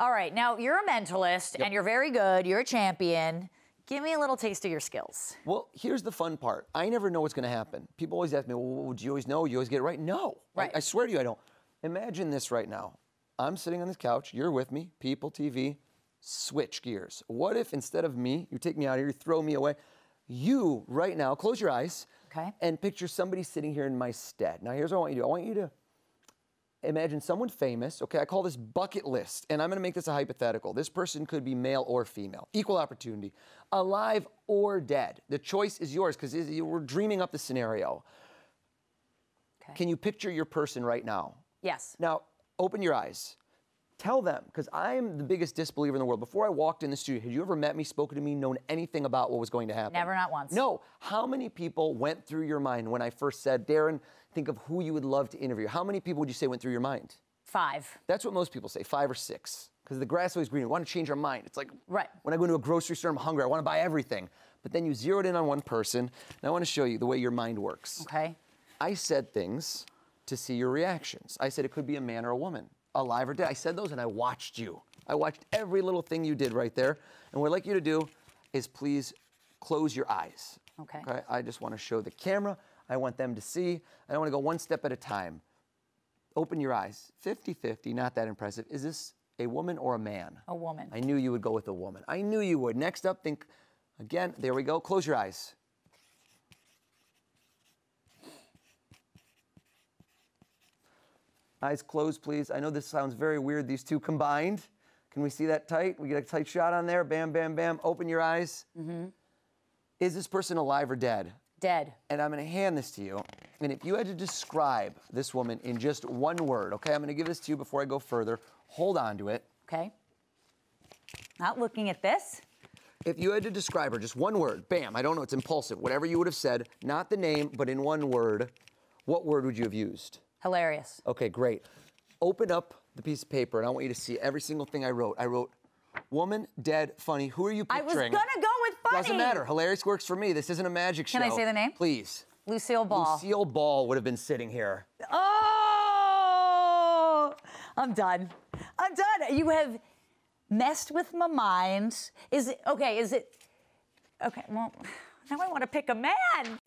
All right, now you're a mentalist Yep. and you're very good. You're a champion. Give me a little taste of your skills. Well, here's the fun part. I never know what's going to happen. People always ask me, well, would you always know? You always get it right? No. I- Right. I, swear to you, I don't. Imagine this right now. I'm sitting on this couch. You're with me. People, TV. Switch gears. What if instead of me, you take me out of here, you throw me away? You, right now, close your eyes. Okay. And picture somebody sitting here in my stead. Now, here's what I want you to do. I want you to imagine someone famous. Okay, I call this bucket list, and I'm going to make this a hypothetical. This person could be male or female, equal opportunity, alive or dead. The choice is yours because we're dreaming up the scenario. Okay. Can you picture your person right now? Yes. Now, open your eyes. Tell them, because I am the biggest disbeliever in the world. Before I walked in the studio, had you ever met me, spoken to me, known anything about what was going to happen? Never, not once. No. How many people went through your mind when I first said, Daryn, think of who you would love to interview? How many people would you say went through your mind? Five. That's what most people say, five or six. Because the grass is always green. We want to change our mind. It's like Right. when I go into a grocery store, I'm hungry. I want to buy everything. But then you zeroed in on one person. And I want to show you the way your mind works. Okay. I said things to see your reactions. I said it could be a man or a woman, alive or dead. I said those and I watched you. I watched every little thing you did right there. And what I'd like you to do is please close your eyes. Okay. Okay. I just want to show the camera. I want them to see. I don't want to go one step at a time. Open your eyes. 50 50, not that impressive. Is this a woman or a man? A woman. I knew you would go with a woman. I knew you would. Next up, think again. There we go. Close your eyes. Eyes closed, please. I know this sounds very weird, these two combined. Can we see that tight? We get a tight shot on there. Bam, bam, bam. Open your eyes. Mm-hmm. Is this person alive or dead? Dead. And I'm going to hand this to you. And if you had to describe this woman in just one word, okay, I'm going to give this to you before I go further. Hold on to it. Okay. Not looking at this. If you had to describe her, just one word, bam, I don't know, it's impulsive, whatever you would have said, not the name, but in one word, what word would you have used? Hilarious. Okay, great. Open up the piece of paper, and I want you to see every single thing I wrote. I wrote, woman, dead, funny. Who are you picturing? I was gonna go with funny. Doesn't matter. Hilarious works for me. This isn't a magic show. Can I say the name? Please. Lucille Ball. Lucille Ball would have been sitting here. Oh, I'm done. I'm done. You have messed with my mind. Is it okay? Is it okay? Well, now I want to pick a man.